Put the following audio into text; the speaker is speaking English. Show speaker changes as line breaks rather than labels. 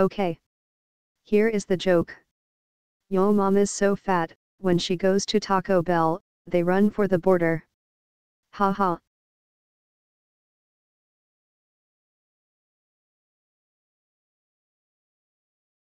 Okay. Here is the joke. Yo is so fat, when she goes to Taco Bell, they run for the border. Ha ha.